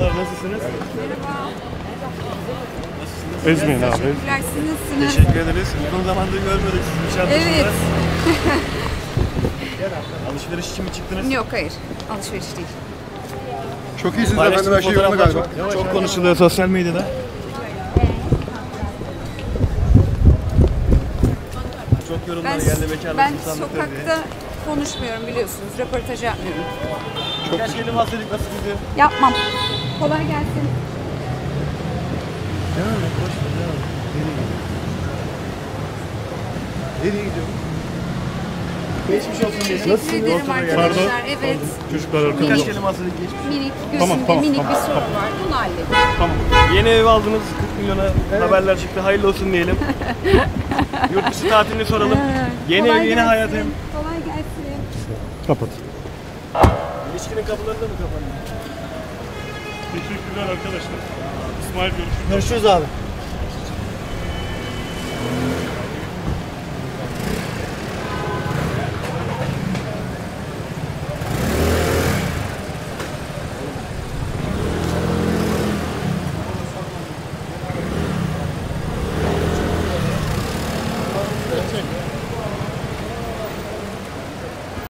Merhabalar, nasılsınız? Merhaba. Ezmeyin abi. Teşekkürler. Siz nasılsınız? Teşekkür ederiz. Uzun zamandır görmedik sizi Nişantaşı'nda. Evet. Alışveriş için mi çıktınız? Yok hayır. Alışveriş değil. Çok iyisiniz efendim her şey yolunda galiba. Çok, çok konuşuluyor sosyal medyada. Çok yorumlar Ben, geldi bekarlık ben diye. sokakta konuşmuyorum biliyorsunuz. Röportaj yapmıyorum. Birkaç kelime bahsedik nasıl gidiyor? Yapmam. Kolay gelsin. Devam et, boş ver, devam et. Nereye gidiyor? Geçmiş olsun diye. Teşekkür ederim arkadaşlar. Evet. Çocuklar Birkaç arkamda. kelime bahsedik geçmiş. Minik gözümde Tamam, tamam, minik tamam, bir sorun var. Bunu halledin. Yeni ev aldınız 40 milyona haberler çıktı. Hayırlı olsun diyelim. Yurt dışı tatilini soralım. Yeni Kolay ev, yeni gelsin. hayatım. Kolay gelsin. Kapat. İlişkinin kapıları da mı kapandı? Teşekkürler arkadaşlar. İsmail görüşürüz. Görüşürüz abi.